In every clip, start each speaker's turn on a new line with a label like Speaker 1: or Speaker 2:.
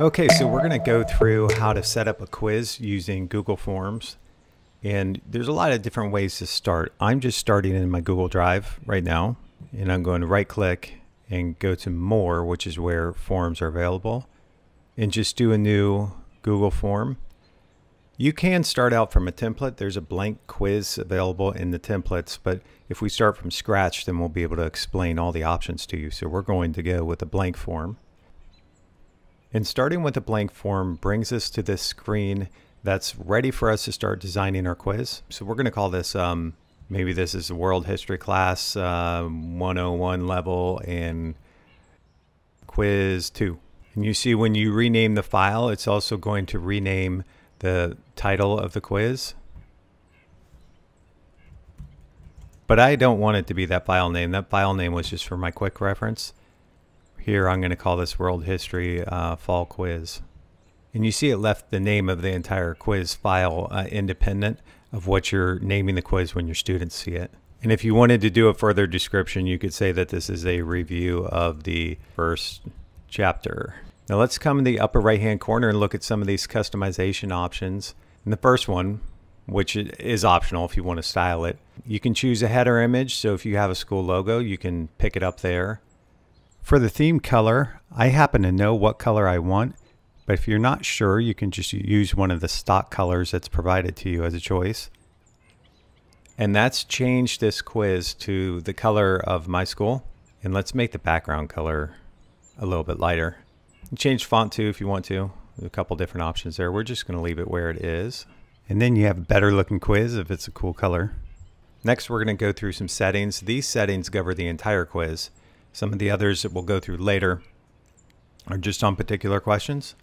Speaker 1: Okay, so we're going to go through how to set up a quiz using Google Forms. And there's a lot of different ways to start. I'm just starting in my Google Drive right now. And I'm going to right click and go to More, which is where forms are available. And just do a new Google form. You can start out from a template. There's a blank quiz available in the templates. But if we start from scratch, then we'll be able to explain all the options to you. So we're going to go with a blank form. And starting with a blank form brings us to this screen that's ready for us to start designing our quiz. So we're going to call this, um, maybe this is a world history class uh, 101 level and quiz 2. And you see when you rename the file, it's also going to rename the title of the quiz. But I don't want it to be that file name. That file name was just for my quick reference. Here I'm going to call this World History uh, Fall Quiz. And you see it left the name of the entire quiz file uh, independent of what you're naming the quiz when your students see it. And if you wanted to do a further description, you could say that this is a review of the first chapter. Now let's come in the upper right hand corner and look at some of these customization options. And the first one, which is optional if you want to style it, you can choose a header image. So if you have a school logo, you can pick it up there. For the theme color, I happen to know what color I want, but if you're not sure, you can just use one of the stock colors that's provided to you as a choice. And that's changed this quiz to the color of my school. And let's make the background color a little bit lighter. Change font too if you want to. There's a couple different options there. We're just going to leave it where it is. And then you have a better looking quiz if it's a cool color. Next, we're going to go through some settings. These settings cover the entire quiz. Some of the others that we'll go through later are just on particular questions.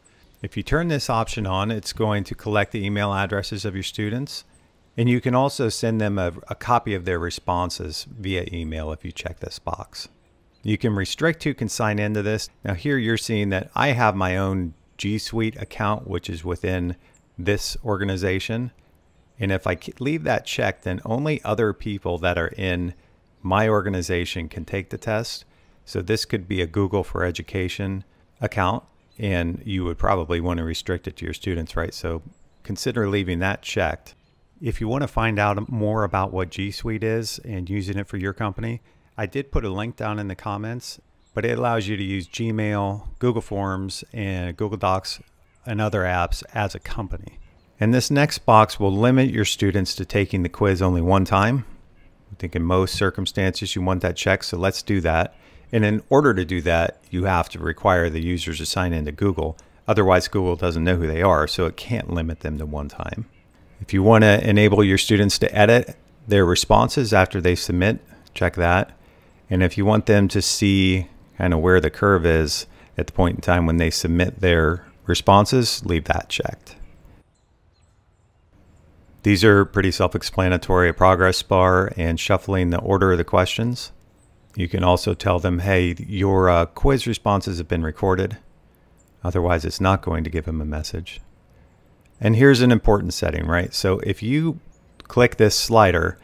Speaker 1: If you turn this option on, it's going to collect the email addresses of your students. And you can also send them a, a, copy of their responses via email if you check this box. You can restrict who can sign into this. Now here you're seeing that I have my own G Suite account, which is within this organization. And if I leave that checked, then only other people that are in my organization can take the test. So this could be a Google for Education account, and you would probably want to restrict it to your students, right? So consider leaving that checked. If you want to find out more about what G Suite is and using it for your company, I did put a link down in the comments, but it allows you to use Gmail, Google Forms, and Google Docs and other apps as a company. And this next box will limit your students to taking the quiz only one time. I think in most circumstances you want that checked, so let's do that. And in order to do that, you have to require the users to sign into Google. Otherwise, Google doesn't know who they are, so it can't limit them to one time. If you want to enable your students to edit their responses after they submit, check that. And if you want them to see kind of where the curve is at the point in time when they submit their responses, leave that checked. These are pretty self-explanatory, a progress bar and shuffling the order of the questions. You can also tell them, hey, your uh, quiz responses have been recorded. Otherwise, it's not going to give them a message. And here's an important setting, right? So if you click this slider,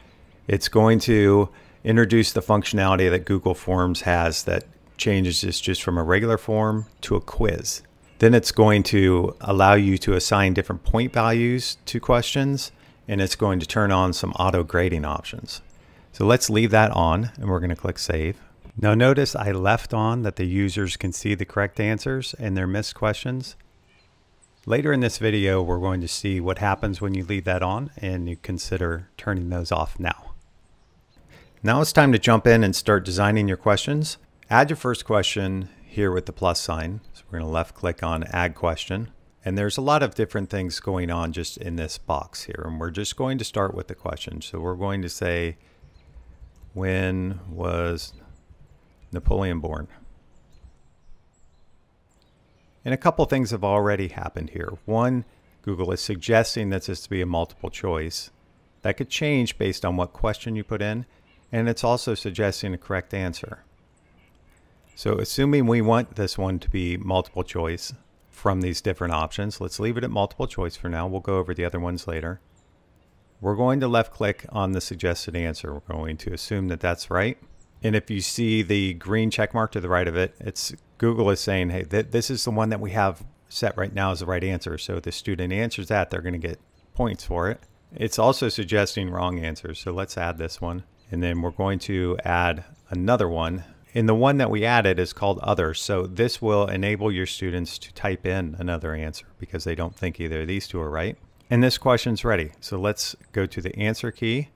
Speaker 1: it's going to introduce the functionality that Google Forms has that changes this just from a regular form to a quiz. Then it's going to allow you to assign different point values to questions, and it's going to turn on some auto grading options. So let's leave that on and we're going to click Save. Now notice I left on that the users can see the correct answers and their missed questions. Later in this video, we're going to see what happens when you leave that on and you consider turning those off now. Now it's time to jump in and start designing your questions. Add your first question here with the plus sign. So we're going to left click on Add Question. And there's a lot of different things going on just in this box here. And we're just going to start with the question. So we're going to say, when was Napoleon born? And a couple things have already happened here. One, Google is suggesting that this is to be a multiple choice. That could change based on what question you put in, and it's also suggesting a correct answer. So assuming we want this one to be multiple choice from these different options, let's leave it at multiple choice for now. We'll go over the other ones later. We're going to left click on the suggested answer. We're going to assume that that's right. And if you see the green check mark to the right of it, it's Google is saying, hey, th this is the one that we have set right now as the right answer. So if the student answers that, they're going to get points for it. It's also suggesting wrong answers. So let's add this one. And then we're going to add another one. And the one that we added is called others. So this will enable your students to type in another answer because they don't think either of these two are right. And this question's ready. So let's go to the answer key.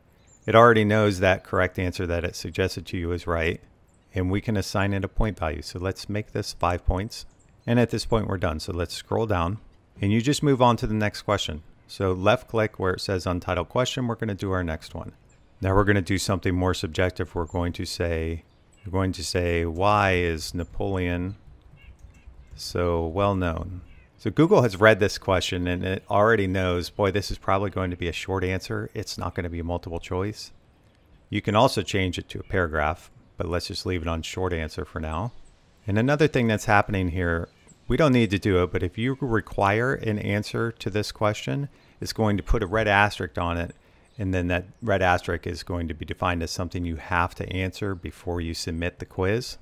Speaker 1: It already knows that correct answer that it suggested to you is right. And we can assign it a point value. So let's make this five points. And at this point, we're done. So let's scroll down and you just move on to the next question. So left click where it says untitled question, we're going to do our next one. Now we're going to do something more subjective. We're going to say, we're going to say, why is Napoleon so well known? So Google has read this question and it already knows, boy, this is probably going to be a short answer. It's not going to be a multiple choice. You can also change it to a paragraph, but let's just leave it on short answer for now. And another thing that's happening here we don't need to do it, but if you require an answer to this question, it's going to put a red asterisk on it. And then that red asterisk is going to be defined as something you have to answer before you submit the quiz.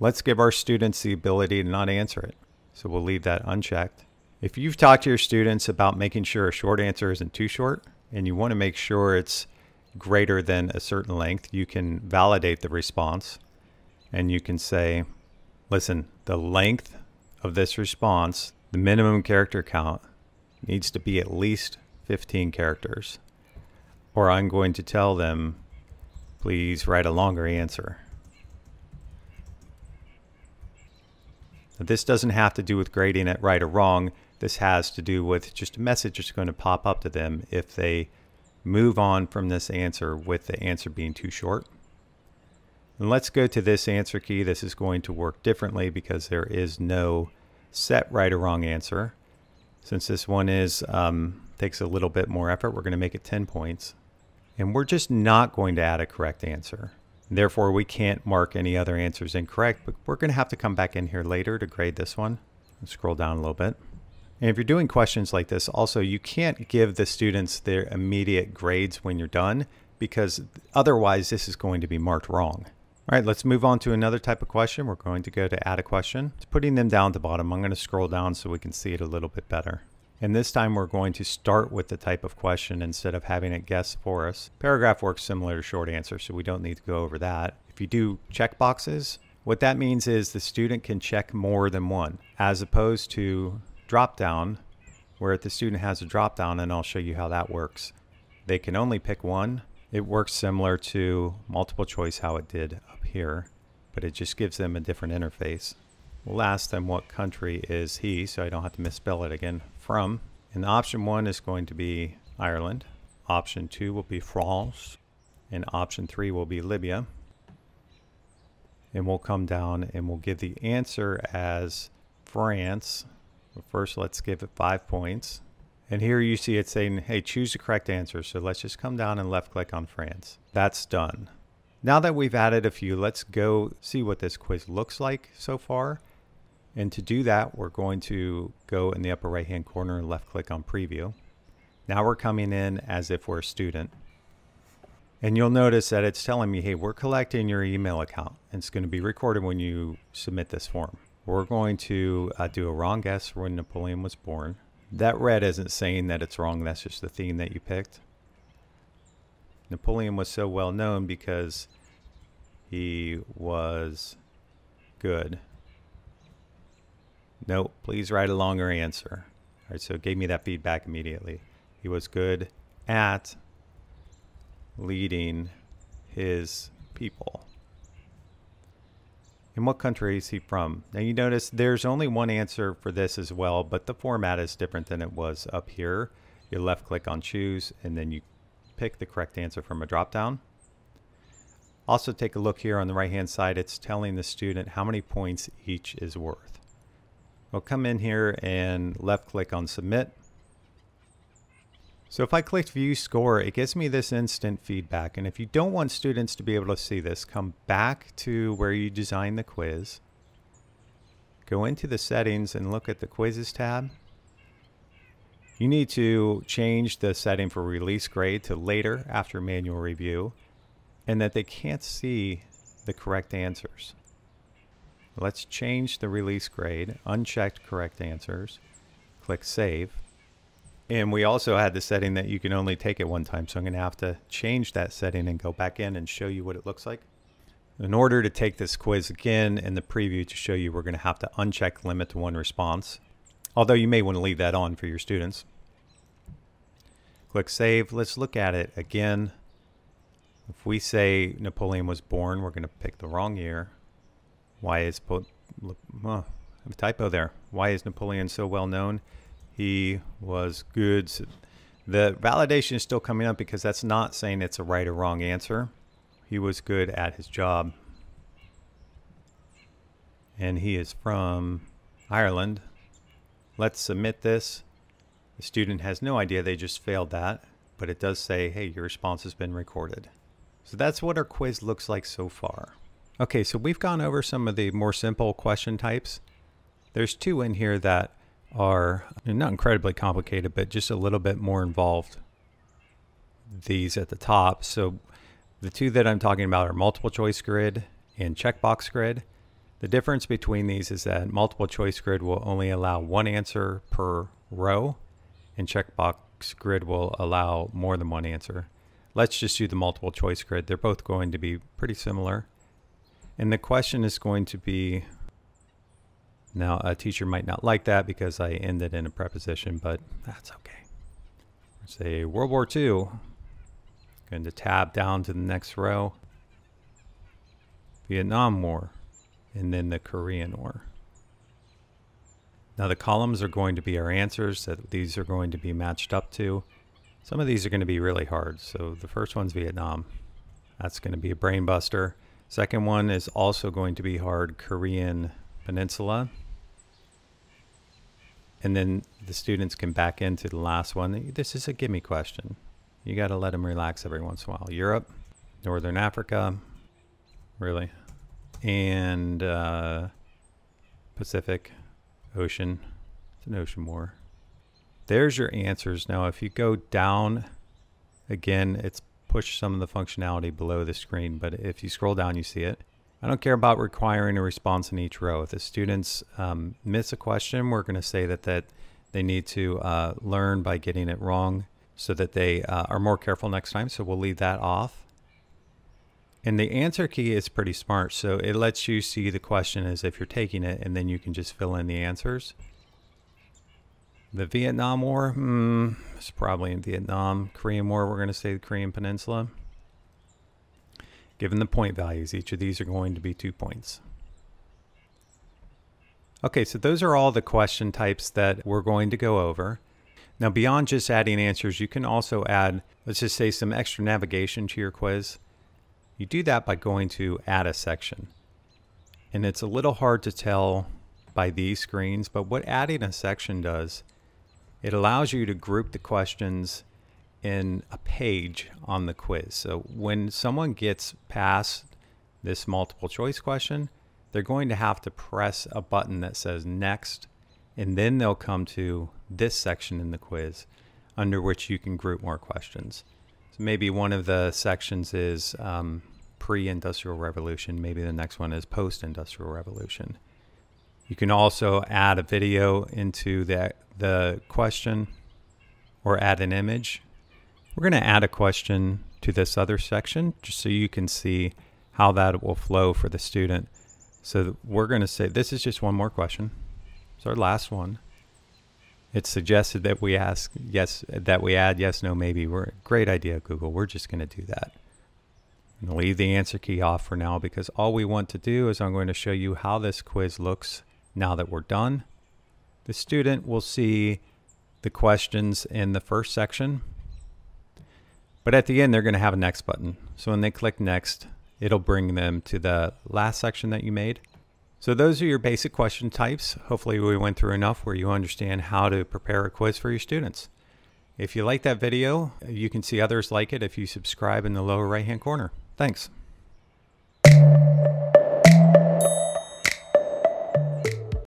Speaker 1: Let's give our students the ability to not answer it. So we'll leave that unchecked. If you've talked to your students about making sure a short answer isn't too short and you want to make sure it's greater than a certain length, you can validate the response and you can say, listen, the length of this response, the minimum character count needs to be at least 15 characters. Or I'm going to tell them, please write a longer answer. This doesn't have to do with grading it right or wrong. This has to do with just a message that's going to pop up to them if they move on from this answer with the answer being too short. And let's go to this answer key. This is going to work differently because there is no set right or wrong answer. Since this one is um, takes a little bit more effort, we're going to make it 10 points. And we're just not going to add a correct answer. Therefore, we can't mark any other answers incorrect, but we're going to have to come back in here later to grade this one. Let's scroll down a little bit. And if you're doing questions like this, also, you can't give the students their immediate grades when you're done because otherwise this is going to be marked wrong. All right, let's move on to another type of question. We're going to go to add a question. It's putting them down to bottom. I'm going to scroll down so we can see it a little bit better. And this time we're going to start with the type of question instead of having it guess for us. Paragraph works similar to short answer, so we don't need to go over that. If you do check boxes, what that means is the student can check more than one, as opposed to drop down, where if the student has a drop down, and I'll show you how that works. They can only pick one. It works similar to multiple choice how it did up here, but it just gives them a different interface. We'll ask them what country is he, so I don't have to misspell it again, from. And option one is going to be Ireland. Option two will be France. And option three will be Libya. And we'll come down and we'll give the answer as France. But first, let's give it five points. And here you see it saying, hey, choose the correct answer. So let's just come down and left click on France. That's done. Now that we've added a few, let's go see what this quiz looks like so far. And to do that, we're going to go in the upper right hand corner and left click on preview. Now we're coming in as if we're a student. And you'll notice that it's telling me, hey, we're collecting your email account. And it's going to be recorded when you submit this form. We're going to uh, do a wrong guess when Napoleon was born. That red isn't saying that it's wrong. That's just the theme that you picked. Napoleon was so well known because he was good. Nope, please write a longer answer. All right, so it gave me that feedback immediately. He was good at leading his people. In what country is he from? Now you notice there's only one answer for this as well, but the format is different than it was up here. You left click on choose and then you pick the correct answer from a drop down. Also take a look here on the right hand side. It's telling the student how many points each is worth. We'll come in here and left click on submit. So if I click view score, it gives me this instant feedback. And if you don't want students to be able to see this, come back to where you designed the quiz. Go into the settings and look at the quizzes tab. You need to change the setting for release grade to later after manual review and that they can't see the correct answers. Let's change the release grade, unchecked correct answers, click save. And we also had the setting that you can only take it one time. So I'm going to have to change that setting and go back in and show you what it looks like. In order to take this quiz again in the preview to show you, we're going to have to uncheck limit to one response. Although you may want to leave that on for your students. Click save. Let's look at it again. If we say Napoleon was born, we're going to pick the wrong year. Why is, have a typo there. Why is Napoleon so well known? He was good. The validation is still coming up because that's not saying it's a right or wrong answer. He was good at his job. And he is from Ireland. Let's submit this. The student has no idea they just failed that, but it does say, hey, your response has been recorded. So that's what our quiz looks like so far. Okay, so we've gone over some of the more simple question types. There's two in here that are not incredibly complicated, but just a little bit more involved. These at the top. So the two that I'm talking about are multiple choice grid and checkbox grid. The difference between these is that multiple choice grid will only allow one answer per row and checkbox grid will allow more than one answer. Let's just do the multiple choice grid. They're both going to be pretty similar. And the question is going to be now, a teacher might not like that because I ended in a preposition, but that's okay. Say World War II. Going to tab down to the next row. Vietnam War, and then the Korean War. Now the columns are going to be our answers that these are going to be matched up to. Some of these are going to be really hard. So the first one's Vietnam. That's going to be a brain buster. Second one is also going to be hard, Korean Peninsula and then the students can back into the last one. This is a gimme question. You got to let them relax every once in a while. Europe, Northern Africa, really, and uh, Pacific Ocean. It's an ocean war. There's your answers. Now, if you go down again, it's pushed some of the functionality below the screen, but if you scroll down, you see it. I don't care about requiring a response in each row. If the students um, miss a question, we're going to say that, that they need to uh, learn by getting it wrong so that they uh, are more careful next time. So we'll leave that off. And the answer key is pretty smart. So it lets you see the question as if you're taking it, and then you can just fill in the answers. The Vietnam War, hmm, it's probably in Vietnam. Korean War, we're going to say the Korean Peninsula. Given the point values, each of these are going to be two points. Okay, so those are all the question types that we're going to go over. Now, beyond just adding answers, you can also add, let's just say, some extra navigation to your quiz. You do that by going to add a section. And it's a little hard to tell by these screens, but what adding a section does, it allows you to group the questions in a page on the quiz. So when someone gets past this multiple choice question, they're going to have to press a button that says next, and then they'll come to this section in the quiz under which you can group more questions. So maybe one of the sections is um, pre-industrial revolution. Maybe the next one is post-industrial revolution. You can also add a video into the, the question or add an image we're going to add a question to this other section just so you can see how that will flow for the student. So we're going to say, this is just one more question. It's our last one. It's suggested that we ask yes, that we add yes, no, maybe. We're great idea, Google. We're just going to do that. And leave the answer key off for now because all we want to do is I'm going to show you how this quiz looks now that we're done. The student will see the questions in the first section but at the end, they're going to have a next button. So when they click next, it'll bring them to the last section that you made. So those are your basic question types. Hopefully we went through enough where you understand how to prepare a quiz for your students. If you like that video, you can see others like it if you subscribe in the lower right hand corner. Thanks.